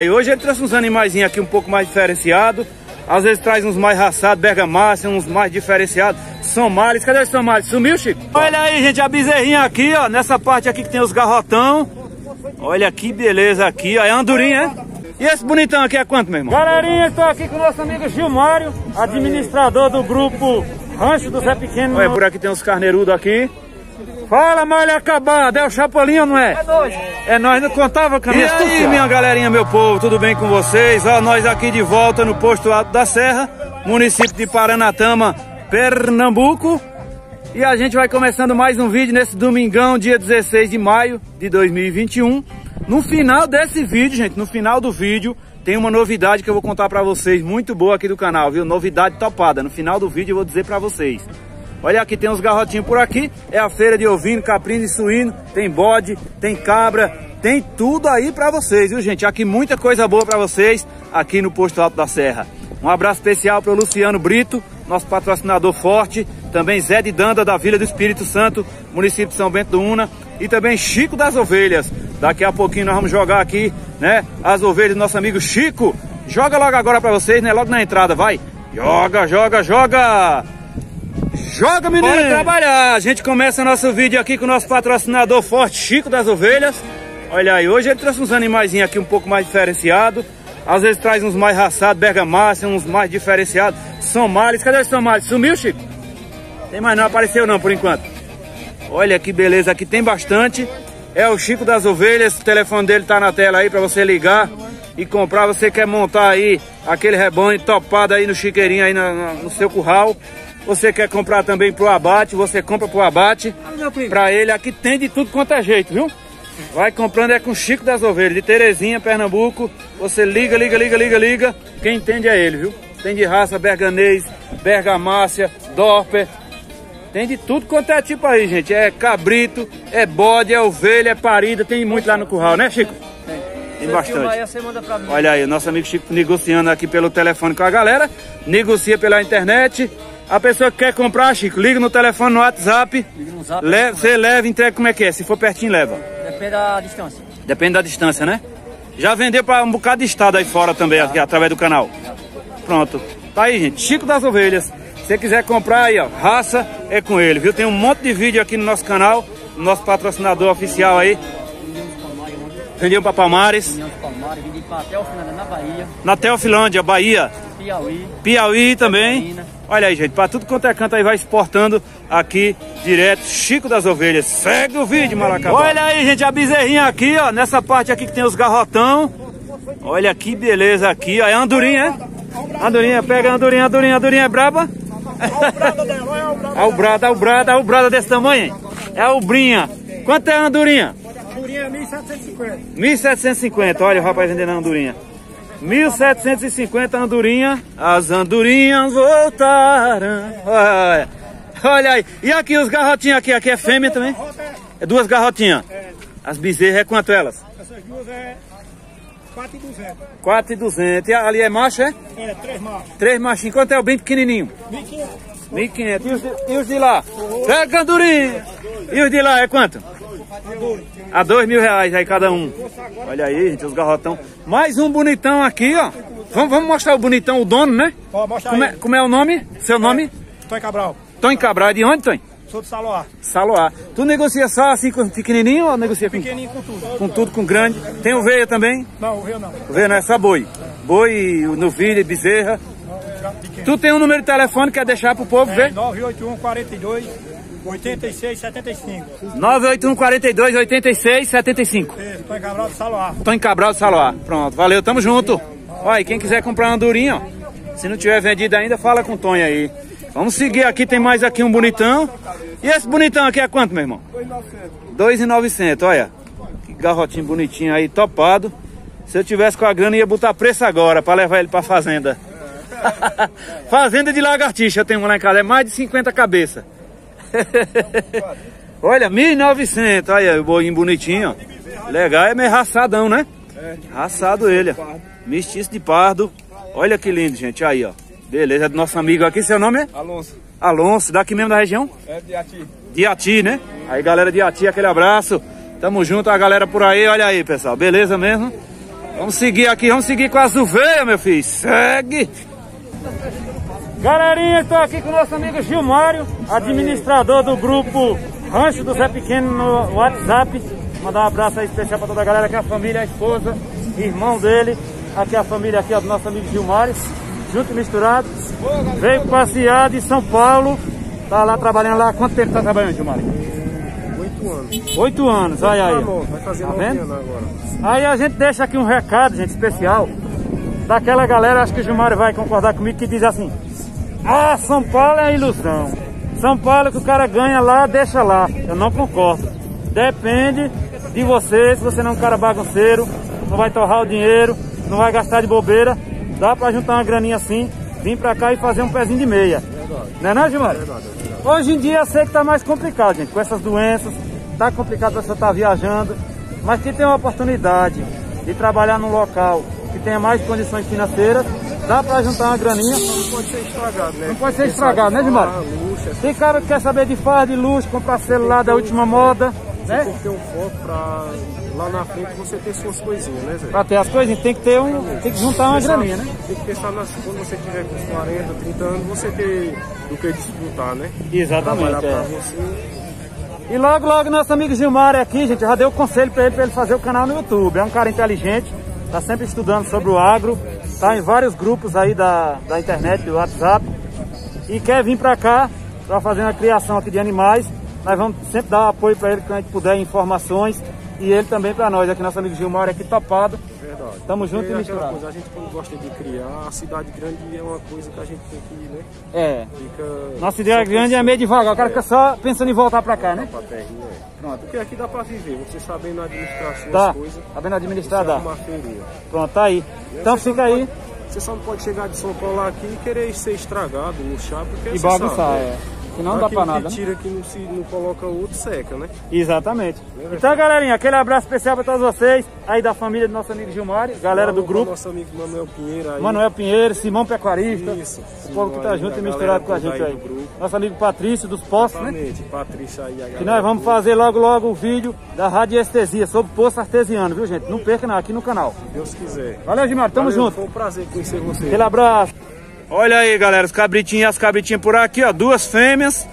E hoje ele trouxe uns animaizinhos aqui um pouco mais diferenciados. Às vezes traz uns mais raçados, bergamácia, uns mais diferenciados. Somalis, cadê os somalis? Sumiu, Chico? Olha aí, gente, a bezerrinha aqui, ó. Nessa parte aqui que tem os garrotão. Olha que beleza aqui, ó. É andorinha, é? E esse bonitão aqui é quanto, meu irmão? Galerinha, estou aqui com o nosso amigo Gilmário, administrador do grupo Rancho do Zé Pequeno. Olha, por aqui tem uns carneirudos aqui. Fala, malha acabada, é o Chapolin ou não é? É nós. É nós, não contava com a minha E aí, minha galerinha, meu povo, tudo bem com vocês? Ó, nós aqui de volta no posto Alto da Serra, município de Paranatama, Pernambuco. E a gente vai começando mais um vídeo nesse domingão, dia 16 de maio de 2021. No final desse vídeo, gente, no final do vídeo, tem uma novidade que eu vou contar pra vocês, muito boa aqui do canal, viu? Novidade topada. No final do vídeo eu vou dizer pra vocês. Olha aqui, tem uns garrotinhos por aqui. É a feira de ovino, caprino e suíno. Tem bode, tem cabra, tem tudo aí pra vocês, viu gente? Aqui muita coisa boa pra vocês aqui no Posto Alto da Serra. Um abraço especial para o Luciano Brito, nosso patrocinador forte. Também Zé de Danda, da Vila do Espírito Santo, município de São Bento do Una. E também Chico das Ovelhas. Daqui a pouquinho nós vamos jogar aqui, né? As ovelhas do nosso amigo Chico. Joga logo agora pra vocês, né? Logo na entrada, vai. Joga, joga, joga! Joga, menino! Bora trabalhar! A gente começa nosso vídeo aqui com o nosso patrocinador forte, Chico das Ovelhas. Olha aí, hoje ele trouxe uns animaizinhos aqui um pouco mais diferenciados. Às vezes traz uns mais raçados, bergamácia, uns mais diferenciados. Somalis, cadê os somalis? Sumiu, Chico? Tem mais não, apareceu não por enquanto. Olha que beleza, aqui tem bastante. É o Chico das Ovelhas, o telefone dele tá na tela aí para você ligar e comprar. Você quer montar aí aquele rebanho topado aí no chiqueirinho aí no, no seu curral. Você quer comprar também pro abate, você compra pro abate. Pra ele, aqui tem de tudo quanto é jeito, viu? Vai comprando é com Chico das Ovelhas, de Terezinha, Pernambuco. Você liga, liga, liga, liga, liga. Quem entende é ele, viu? Tem de raça berganês, bergamácia, dorper. Tem de tudo quanto é tipo aí, gente. É cabrito, é bode, é ovelha, é parida. Tem muito lá no curral, né, Chico? Tem. Tem bastante. Aí, Olha aí, nosso amigo Chico negociando aqui pelo telefone com a galera. Negocia pela internet. A pessoa que quer comprar, Chico, liga no telefone, no WhatsApp. Liga no zap. Le você leva, entrega como é que é. Se for pertinho, leva. Depende da distância. Depende da distância, né? Já vendeu para um bocado de estado aí fora também, aqui, através do canal. Pronto. Tá aí, gente. Chico das Ovelhas. Se você quiser comprar aí, ó, raça, é com ele, viu? Tem um monte de vídeo aqui no nosso canal. Nosso patrocinador oficial aí. Vendeu para Palmares. Vendeu para Palmares, vendi para Teofilândia, na Bahia. Na Teofilândia, Bahia. Piauí. Piauí também. Catarina. Olha aí, gente, para tudo quanto é canto aí vai exportando aqui direto Chico das Ovelhas. Segue o vídeo, Maracabá. Olha aí, gente, a bezerrinha aqui, ó, nessa parte aqui que tem os garrotão. Olha que beleza aqui, ó, é andorinha, é? Andorinha, pega a andorinha, andorinha, andorinha é braba. É o brada, é o brada, é o brada desse tamanho, hein? É o brinha. Quanto é a andorinha? Andorinha é 1750. 1750, olha o rapaz vendendo a andorinha. 1750 andorinha, as andorinhas voltaram. Olha, olha aí. E aqui os garrotinhos aqui, aqui é fêmea também? É duas garrotinhas. As bezerras é quanto elas? Essas duas é 4,200. 4,200. E ali é macho, é? É, três machos. Três machinhos. Quanto é o bem pequenininho? 1.500. 1.500. E, os de, e os de lá? Pega andorinha. E os de lá é quanto? A dois mil reais aí cada um. Olha aí, gente, os garrotão. Mais um bonitão aqui, ó. Vamos, vamos mostrar o bonitão, o dono, né? Como é, como é o nome? Seu nome? É, Tony Cabral. Tony Cabral. De onde, Tony? Sou de Saloá. Saloá. Tu negocia só assim com pequenininho ou negocia com... Pequenininho com tudo. Com tudo, com grande. Tem o veia também? Não, o veia não. O veia não é só boi. Boi, novilha, bezerra. tu tem um número de telefone que quer deixar pro povo é, ver? 981 42 86 75. 981 42 86 75. Isso, Tony Cabral de Saloá. Tony Cabral de Saloá. Pronto, valeu, tamo junto. Olha, quem quiser comprar uma andorinha, ó, se não tiver vendido ainda, fala com o Tony aí. Vamos seguir aqui, tem mais aqui um bonitão. E esse bonitão aqui é quanto, meu irmão? 2,900. 2,900, olha. Que garrotinho bonitinho aí, topado. Se eu tivesse com a grana, ia botar preço agora, pra levar ele pra fazenda. fazenda de lagartixa, eu tenho uma lá em casa, é mais de 50 cabeças. Olha, 1.900. Olha o boinho bonitinho. Legal, é meio raçadão, né? É. Raçado ele. Mestiço de pardo. Olha que lindo, gente. Aí, ó. Beleza, é do nosso amigo aqui. Seu nome é? Alonso. Alonso, daqui mesmo da região? É, de Ati. De Ati, né? Aí, galera de Ati, aquele abraço. Tamo junto, a galera por aí. Olha aí, pessoal. Beleza mesmo? Vamos seguir aqui, vamos seguir com as uveias, meu filho. Segue! Galerinha, estou aqui com o nosso amigo Gilmário, administrador do grupo Rancho do Zé Pequeno no WhatsApp. Mandar um abraço aí especial para toda a galera, aqui a família, a esposa, irmão dele, aqui a família aqui ó, do nosso amigo Gilmário, junto e misturado. Veio passear de São Paulo, tá lá trabalhando lá. Quanto tempo tá trabalhando, Gilmário? Oito anos. Oito anos, olha aí. Tá vai fazer Tá vendo? agora. Aí a gente deixa aqui um recado, gente, especial, daquela galera, acho que o Gilmário vai concordar comigo, que diz assim, ah, São Paulo é ilusão. São Paulo que o cara ganha lá, deixa lá. Eu não concordo. Depende de você, se você não é um cara bagunceiro, não vai torrar o dinheiro, não vai gastar de bobeira, dá pra juntar uma graninha assim, vir pra cá e fazer um pezinho de meia. Não é não, Gilmário? Hoje em dia eu sei que tá mais complicado, gente, com essas doenças, tá complicado a pessoa estar viajando, mas quem tem uma oportunidade de trabalhar num local que tenha mais condições financeiras, dá pra juntar uma graninha, Não pode ser estragado, né? não pode ser estragado, né, Gilmário? Ah, Tem cara que quer saber de farra de luxo, comprar celular da última moda, né? tem que ter um foco pra lá na frente você ter suas coisinhas, né, Zé? Pra ter as coisas, tem que ter um. Tem que juntar uma Pensar- graninha, né? Tem que pensar nas, quando você tiver com uns 40, 30 anos, você ter do que disputar, né? Exatamente. É. você. E logo, logo, nosso amigo Gilmar é aqui, gente. Já dei o conselho pra ele, pra ele fazer o canal no YouTube. É um cara inteligente, tá sempre estudando sobre o agro, tá em vários grupos aí da, da internet, do WhatsApp. E quer vir pra cá, pra fazer uma criação aqui de animais. Nós vamos sempre dar apoio pra ele, quando a gente puder, informações. E ele também pra nós, aqui nosso amigo Gilmar aqui topado. Verdade. Tamo junto e é aquela misturado. coisa, a gente quando gosta de criar, a cidade grande é uma coisa que a gente tem que, né? É. Fica. Nossa ideia grande é meio devagar. O cara fica só pensando em voltar pra cá, né? pra terrinha, é. Pronto. Porque aqui dá pra viver, você sabendo administrar suas Tá. coisas. Tá vendo administrar? Dá. Pronto, tá aí. Então fica aí. pode- Você só não pode chegar de São Paulo aqui e querer ser estragado, luxar, porque E você bagunçar, sabe, é. Né? Senão não dá pra nada, que né? tira que não, se, não coloca outro, seca, né? Exatamente. Então, galerinha, aquele abraço especial pra todos vocês, aí da família do nosso amigo Gilmar, galera do grupo, Nosso amigo Manuel Pinheiro aí. Manuel Pinheiro, Simão Pecuarista, Isso. o povo que tá junto e misturado com a gente aí. Nosso amigo Patrício dos Postos, né? Patrícia aí, a galera. Que nós vamos fazer logo logo o vídeo da radiestesia sobre poço artesiano, viu gente? Não perca não, aqui no canal. Se Deus quiser. Valeu, Gilmar, tamo Valeu, junto. Foi um prazer conhecer você. Aquele abraço. Olha aí, galera, os cabritinhos e as cabritinhas por aqui, ó. Duas fêmeas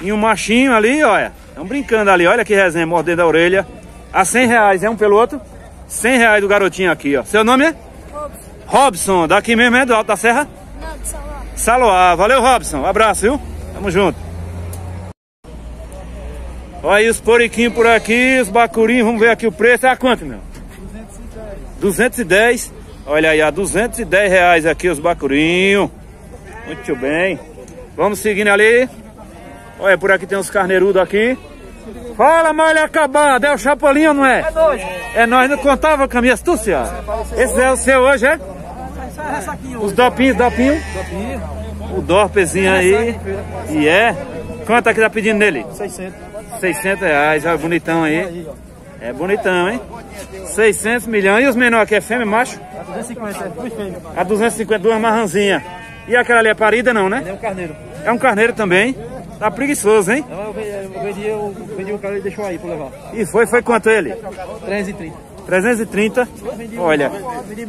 e um machinho ali, olha. Estão brincando ali, olha que resenha, mordendo a orelha. A 100 reais, é um pelo outro? 100 reais do garotinho aqui, ó. Seu nome é? Robson. Daqui mesmo é do Alto da Serra? Não, de Saló. Saloá. Valeu, Robson. Um abraço, viu? Tamo junto. Olha aí os poriquinhos por aqui, os bacurinhos, vamos ver aqui o preço. É a quanto, meu? 210. Olha aí, a 210 reais aqui os bacurinhos. Muito bem. Vamos seguindo ali. Olha, por aqui tem uns carneirudos aqui. Fala, malha acabada. É o Chapolin ou não é? É nós. É nós, não contava com a minha astúcia? Esse é o seu hoje, é? Os dopinhos, dopinho? O dorpezinho aí. E é? Quanto é que tá pedindo nele? 600. 600 reais, olha, bonitão aí. É bonitão, hein? 600 milhões. E os menores aqui é fêmea, macho? 250, duas fêmeas. A 250, duas marranzinhas. E aquela ali é parida não, né? É um carneiro. É um carneiro também. Tá preguiçoso, hein? Então eu vendi, eu vendi, o cara e deixou aí pra levar. E foi, foi quanto ele? 330. 330. Olha.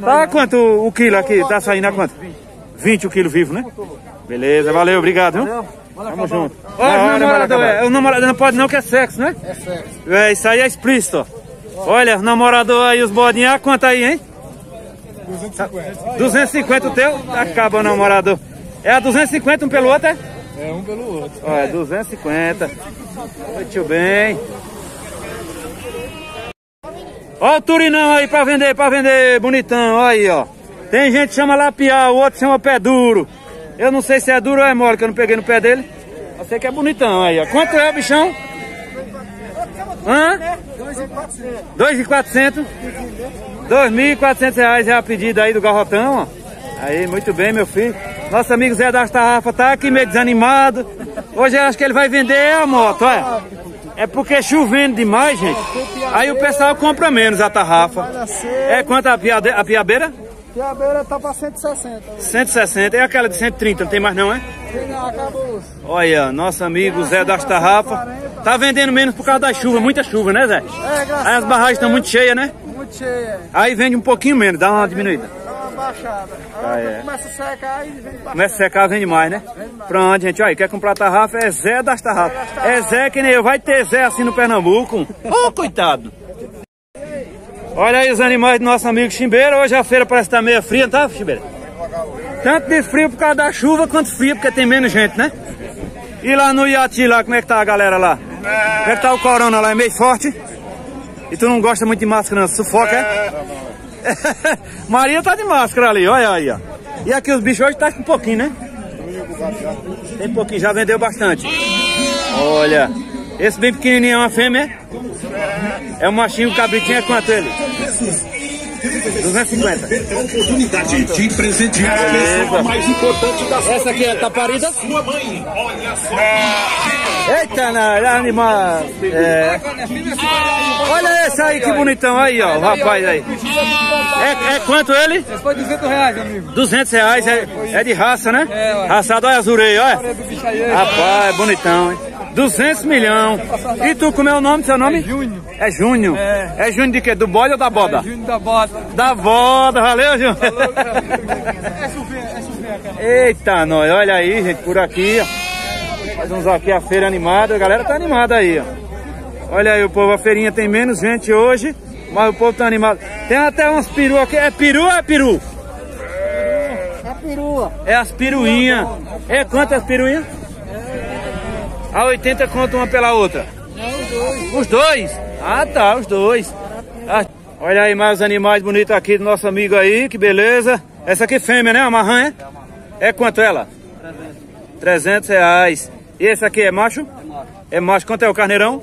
Tá quanto o quilo aqui? Tá saindo a quanto? 20 o quilo vivo, né? Beleza, valeu, obrigado, viu? Tamo junto. Olha, o namorador, é, o namorador não pode não que é sexo, né? É sexo. É, isso aí é explícito, ó. Olha, namorador aí, os bodinhos, quanto aí, hein? 250. 250 o teu? Acaba o namorador. É a 250 um pelo outro, é? É um pelo outro. Olha, 250. Muito bem. Ó o turinão aí pra vender, pra vender, bonitão, ó aí, ó. Tem gente que chama lapiar, o outro chama pé duro. Eu não sei se é duro ou é mole, que eu não peguei no pé dele. Eu sei que é bonitão aí, ó. Quanto é o bichão? Hã? 2.400. 2.400 reais é a pedida aí do garrotão, ó. Aí, muito bem, meu filho. Nosso amigo Zé das Tarrafas tá aqui meio desanimado. Hoje eu acho que ele vai vender a moto, olha. É porque chovendo demais, gente. Aí o pessoal compra menos a tarrafa. É quanto a, piade, a piabeira? Piabeira tá pra 160. 160. É aquela de 130, não tem mais não, é? Acabou. Olha, nosso amigo Zé das Tarrafas. Tá vendendo menos por causa da chuva, muita chuva, né, Zé? É, graças Aí as barragens estão muito cheias, né? muito cheia. Aí vende um pouquinho menos, dá uma diminuída. Dá uma baixada. Ah, é. começa a secar e vem baixando. Começa a secar, vende mais, né? Pronto, gente, olha, quer comprar tarrafa, é Zé das tarrafas. É Zé que nem eu, vai ter Zé assim no Pernambuco. Ô, coitado. Olha aí os animais do nosso amigo Chimbeira. Hoje a feira parece estar meio fria, tá, Chimbeira? Tanto de frio por causa da chuva, quanto frio porque tem menos gente, né? E lá no Iati, lá, como é que tá a galera lá? Como é que tá o corona lá? É meio forte? E tu não gosta muito de máscara, não? Sufoca, é? Maria tá de máscara ali, olha aí, ó. E aqui os bichos hoje tá com um pouquinho, né? Tem pouquinho, já vendeu bastante. Olha, esse bem pequenininho é uma fêmea? É um machinho, o cabritinho é quanto ele? 250. oportunidade de presentear a pessoa mais importante da sua Essa aqui é taparida? sua mãe. Olha só. Eita, na animal. É. Olha esse aí, que bonitão aí, ó, o rapaz aí. É, é quanto ele? Esse foi 200 reais, amigo. 200 reais, é, é de raça, né? É. Raçado, olha azureio, olha. Olha. Rapaz, é bonitão, hein? 200 milhão. E tu, como é o nome, seu nome? É Júnior. É Júnior. É. É Júnior de quê? Do bode ou da boda? Júnior da bota. Da boda, valeu, Júnior. É chover, é chover, cara. Eita, nós, olha aí, gente, por aqui, ó. Vamos aqui a feira animada, a galera tá animada aí, ó. Olha aí, o povo, a feirinha tem menos gente hoje, mas o povo tá animado. Tem até umas perua aqui, é peru ou é peru? A perua. É as peruinhas. É quantas peruinhas? A 80 conta uma pela outra? Os dois? Ah, tá, os dois. Ah, olha aí mais os animais bonitos aqui do nosso amigo aí, que beleza. Essa aqui é fêmea, né? A marrã, é? É quanto ela? 300 reais. E esse aqui é macho? É macho. Quanto é o carneirão?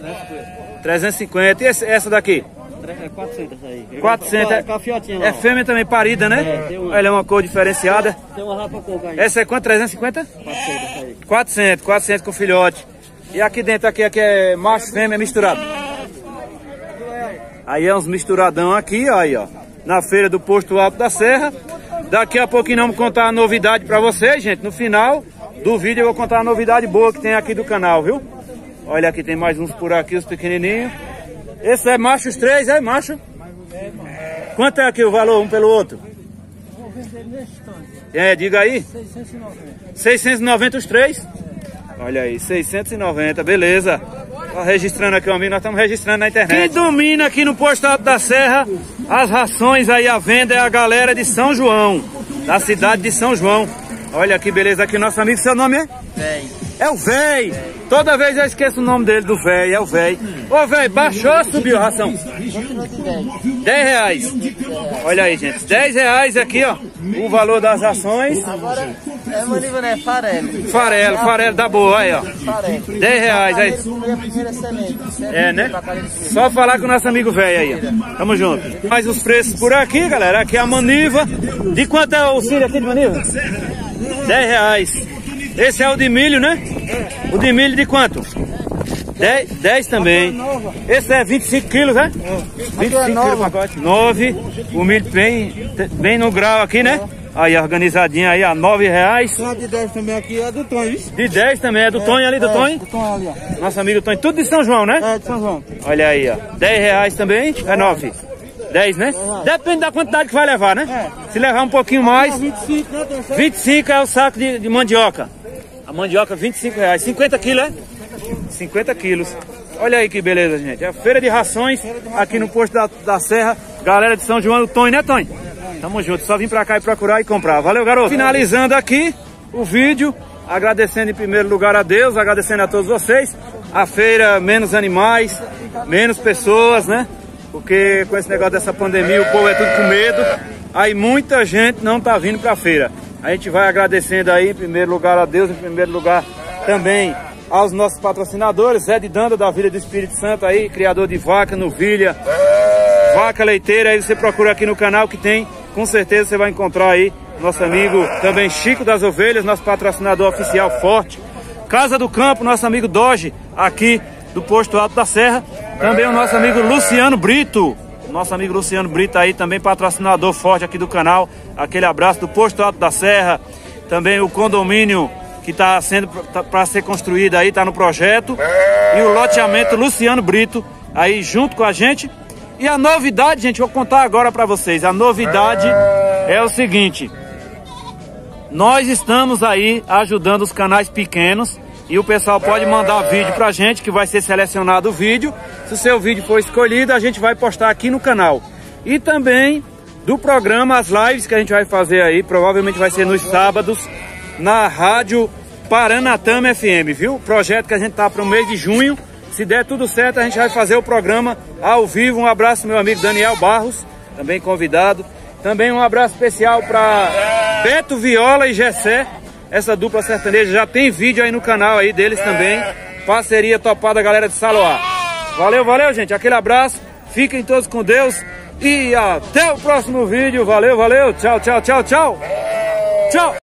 350. E esse- essa daqui? É 400 aí. 400. Com a fiotinha lá. É fêmea também parida, né? É, uma. Ela é uma cor diferenciada. Tem uma rapa pouco aí. Essa é quanto? 350? 400 aí. 400, 400 com filhote. E aqui dentro aqui, aqui é macho e fêmea misturado. Aí é uns misturadão aqui, ó, aí, ó. Na feira do Posto Alto da Serra. Daqui a pouquinho vamos contar a novidade pra vocês, gente. No final do vídeo eu vou contar a novidade boa que tem aqui do canal, viu? Olha aqui, tem mais uns por aqui, os pequenininhos. Esse é macho os três, é macho? Quanto é aqui o valor um pelo outro? É, diga aí. 690 os três? Olha aí, 690, beleza. Tá registrando aqui amigo, nós estamos registrando na internet. Quem domina aqui no Posto Alto da Serra as rações aí à venda é a galera de São João, da cidade de São João. Olha que beleza aqui, nosso amigo, seu nome é? Véi. É o véi. Toda vez eu esqueço o nome dele, do véi, é o véi. Ô véi, baixou ou subiu a ração? 10 reais. Olha aí, gente. 10 reais aqui, ó. O valor das rações. Agora é manível, né? Farelo. Farelo, farelo da boa, aí, ó. Farelo. 10 reais aí. É, né? Só falar com o nosso amigo velho aí, ó. Tamo junto. Mais os preços por aqui, galera. Aqui é a maniva. De quanto é o cílio aqui de maniva? 10 reais. Esse é o de milho, né? O de milho de quanto? 10, 10 também. Esse é 25 quilos, né? 25 quilos o pacote. 9. O milho bem, bem no grau aqui, né? Aí, organizadinho aí, a 9 reais. De 10 também aqui é do Tonho, isso? De 10 também, é do Tonho ali, do Tonho? Do Tonho ali, ó. Nosso amigo Tonho, tudo de São João, né? É, de São João. Olha aí, ó. 10 reais também? É 9. 10, né? Depende da quantidade que vai levar, né? Se levar um pouquinho mais, 25, né? Tem essa? 25 é o saco de, de mandioca. A mandioca, 25 reais. 50 quilos, é? 50 quilos. Olha aí que beleza, gente. É a feira de rações aqui no posto da, da Serra. Galera de São João do Tonho, né, Tonho? Tamo junto. Só vim pra cá e procurar e comprar. Valeu, garoto. Finalizando aqui o vídeo. Agradecendo em primeiro lugar a Deus, agradecendo a todos vocês. A feira, menos animais, menos pessoas, né? Porque com esse negócio dessa pandemia, o povo é tudo com medo. Aí muita gente não tá vindo pra feira. A gente vai agradecendo aí, em primeiro lugar, a Deus, em primeiro lugar também aos nossos patrocinadores, Zé de Danda da Vila do Espírito Santo aí, criador de vaca, novilha, vaca leiteira, aí você procura aqui no canal que tem, com certeza você vai encontrar aí nosso amigo também Chico das Ovelhas, nosso patrocinador oficial forte. Casa do Campo, nosso amigo Doge, aqui do Posto Alto da Serra. Também o nosso amigo Luciano Brito. Nosso amigo Luciano Brito aí, também patrocinador forte aqui do canal. Aquele abraço do Posto Alto da Serra. Também o condomínio que está sendo para ser construído aí, está no projeto. E o loteamento Luciano Brito aí junto com a gente. E a novidade, gente, vou contar agora para vocês. A novidade é o seguinte: nós estamos aí ajudando os canais pequenos e o pessoal pode mandar vídeo pra gente que vai ser selecionado o vídeo. Se o seu vídeo for escolhido, a gente vai postar aqui no canal. E também do programa, as lives que a gente vai fazer aí, provavelmente vai ser nos sábados, na rádio Paranatama FM, viu? Projeto que a gente tá para o mês de junho. Se der tudo certo, a gente vai fazer o programa ao vivo. Um abraço meu amigo Daniel Barros, também convidado. Também um abraço especial para Beto Viola e Gessé, essa dupla sertaneja. Já tem vídeo aí no canal aí deles também. Parceria topada, galera de Saloá. Valeu, valeu, gente. Aquele abraço. Fiquem todos com Deus. E até o próximo vídeo. Valeu, valeu. Tchau, tchau, tchau, tchau. Tchau.